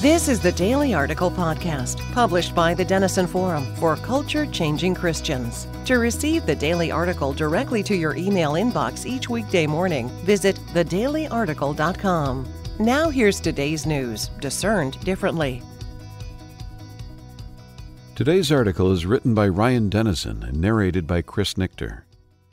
This is the Daily Article Podcast, published by the Denison Forum for Culture Changing Christians. To receive the daily article directly to your email inbox each weekday morning, visit thedailyarticle.com. Now, here's today's news, discerned differently. Today's article is written by Ryan Denison and narrated by Chris Nichter.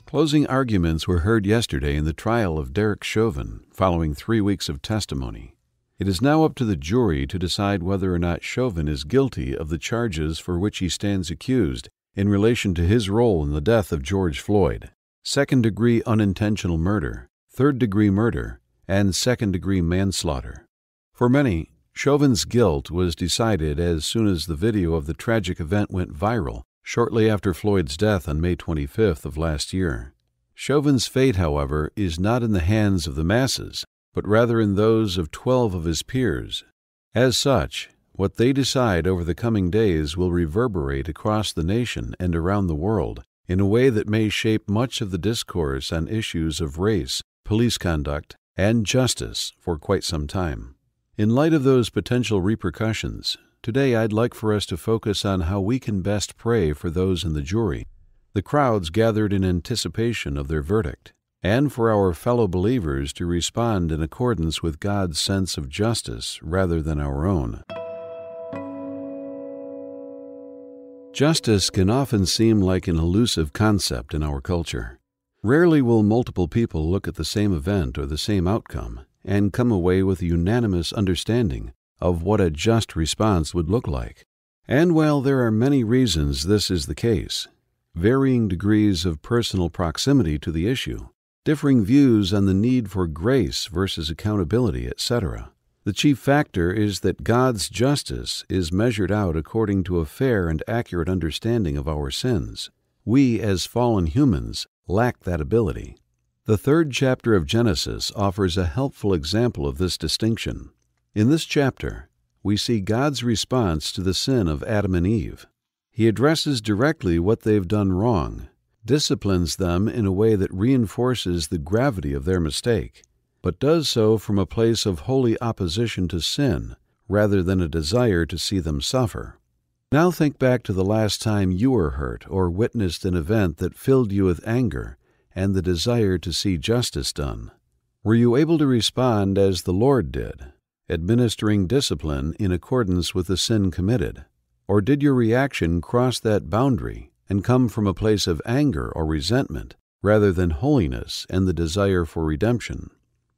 Closing arguments were heard yesterday in the trial of Derek Chauvin following three weeks of testimony. It is now up to the jury to decide whether or not Chauvin is guilty of the charges for which he stands accused in relation to his role in the death of George Floyd second degree unintentional murder, third degree murder, and second degree manslaughter. For many, Chauvin's guilt was decided as soon as the video of the tragic event went viral shortly after Floyd's death on May 25th of last year. Chauvin's fate, however, is not in the hands of the masses, but rather in those of twelve of his peers. As such, what they decide over the coming days will reverberate across the nation and around the world in a way that may shape much of the discourse on issues of race, police conduct, and justice for quite some time. In light of those potential repercussions, today I'd like for us to focus on how we can best pray for those in the jury, the crowds gathered in anticipation of their verdict, and for our fellow believers to respond in accordance with God's sense of justice rather than our own. Justice can often seem like an elusive concept in our culture. Rarely will multiple people look at the same event or the same outcome and come away with a unanimous understanding of what a just response would look like. And while there are many reasons this is the case, varying degrees of personal proximity to the issue, differing views on the need for grace versus accountability, etc. The chief factor is that God's justice is measured out according to a fair and accurate understanding of our sins. We, as fallen humans, lack that ability. The third chapter of Genesis offers a helpful example of this distinction. In this chapter, we see God's response to the sin of Adam and Eve. He addresses directly what they've done wrong disciplines them in a way that reinforces the gravity of their mistake, but does so from a place of holy opposition to sin rather than a desire to see them suffer. Now think back to the last time you were hurt or witnessed an event that filled you with anger and the desire to see justice done. Were you able to respond as the Lord did, administering discipline in accordance with the sin committed? Or did your reaction cross that boundary and come from a place of anger or resentment rather than holiness and the desire for redemption.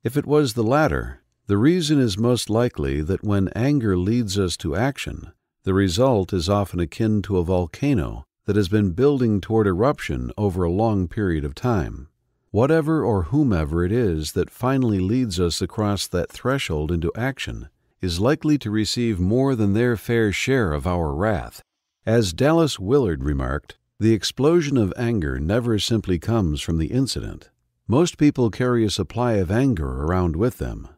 If it was the latter, the reason is most likely that when anger leads us to action, the result is often akin to a volcano that has been building toward eruption over a long period of time. Whatever or whomever it is that finally leads us across that threshold into action is likely to receive more than their fair share of our wrath. As Dallas Willard remarked, the explosion of anger never simply comes from the incident. Most people carry a supply of anger around with them.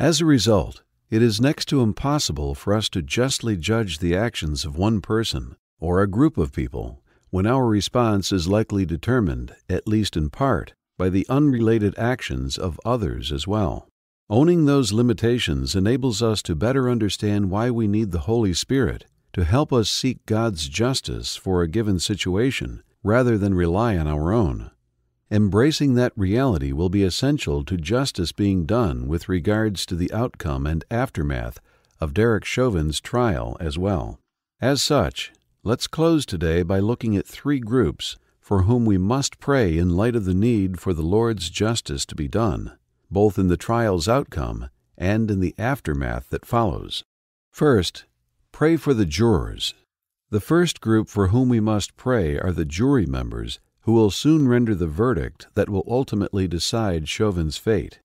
As a result, it is next to impossible for us to justly judge the actions of one person or a group of people when our response is likely determined, at least in part, by the unrelated actions of others as well. Owning those limitations enables us to better understand why we need the Holy Spirit to help us seek God's justice for a given situation rather than rely on our own. Embracing that reality will be essential to justice being done with regards to the outcome and aftermath of Derek Chauvin's trial as well. As such, let's close today by looking at three groups for whom we must pray in light of the need for the Lord's justice to be done, both in the trial's outcome and in the aftermath that follows. First, Pray for the jurors. The first group for whom we must pray are the jury members who will soon render the verdict that will ultimately decide Chauvin's fate.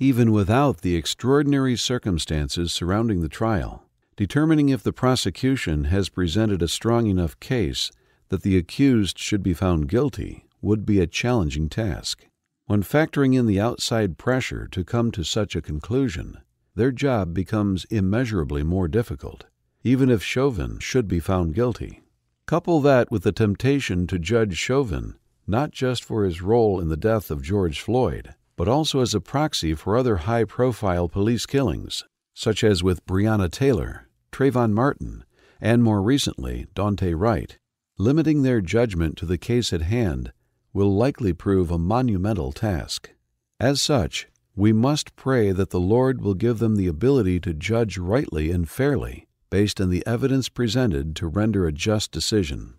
Even without the extraordinary circumstances surrounding the trial, determining if the prosecution has presented a strong enough case that the accused should be found guilty would be a challenging task. When factoring in the outside pressure to come to such a conclusion, their job becomes immeasurably more difficult even if Chauvin should be found guilty. Couple that with the temptation to judge Chauvin not just for his role in the death of George Floyd, but also as a proxy for other high profile police killings, such as with Breonna Taylor, Trayvon Martin, and more recently, Daunte Wright, limiting their judgment to the case at hand will likely prove a monumental task. As such, we must pray that the Lord will give them the ability to judge rightly and fairly, based on the evidence presented to render a just decision.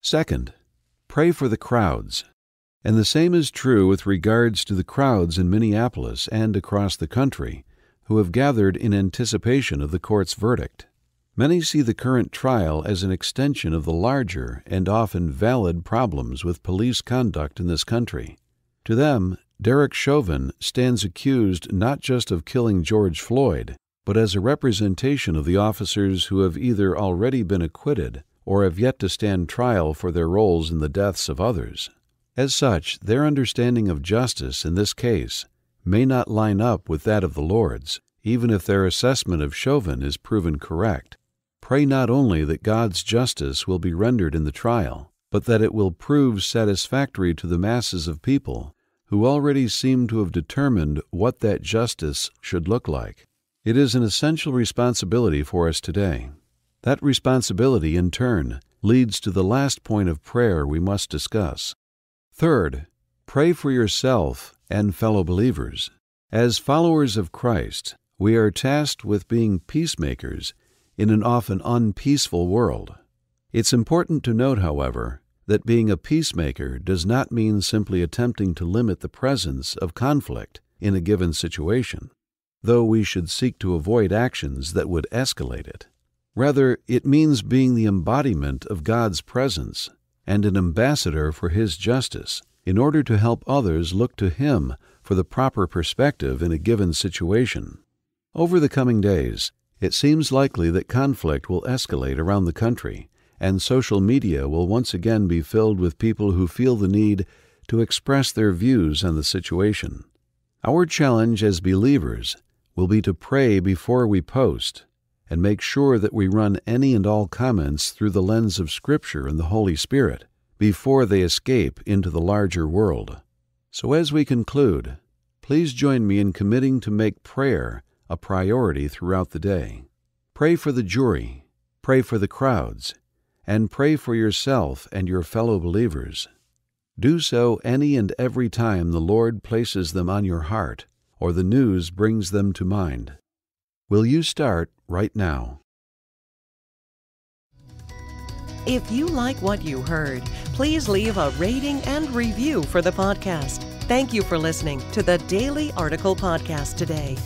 Second, pray for the crowds. And the same is true with regards to the crowds in Minneapolis and across the country who have gathered in anticipation of the court's verdict. Many see the current trial as an extension of the larger and often valid problems with police conduct in this country. To them, Derek Chauvin stands accused not just of killing George Floyd, but as a representation of the officers who have either already been acquitted or have yet to stand trial for their roles in the deaths of others. As such, their understanding of justice in this case may not line up with that of the Lord's, even if their assessment of Chauvin is proven correct. Pray not only that God's justice will be rendered in the trial, but that it will prove satisfactory to the masses of people who already seem to have determined what that justice should look like. It is an essential responsibility for us today. That responsibility, in turn, leads to the last point of prayer we must discuss. Third, pray for yourself and fellow believers. As followers of Christ, we are tasked with being peacemakers in an often unpeaceful world. It's important to note, however, that being a peacemaker does not mean simply attempting to limit the presence of conflict in a given situation, though we should seek to avoid actions that would escalate it. Rather, it means being the embodiment of God's presence and an ambassador for His justice in order to help others look to Him for the proper perspective in a given situation. Over the coming days, it seems likely that conflict will escalate around the country, and social media will once again be filled with people who feel the need to express their views on the situation. Our challenge as believers will be to pray before we post and make sure that we run any and all comments through the lens of Scripture and the Holy Spirit before they escape into the larger world. So, as we conclude, please join me in committing to make prayer a priority throughout the day. Pray for the jury, pray for the crowds, and pray for yourself and your fellow believers. Do so any and every time the Lord places them on your heart or the news brings them to mind. Will you start right now? If you like what you heard, please leave a rating and review for the podcast. Thank you for listening to the Daily Article Podcast today.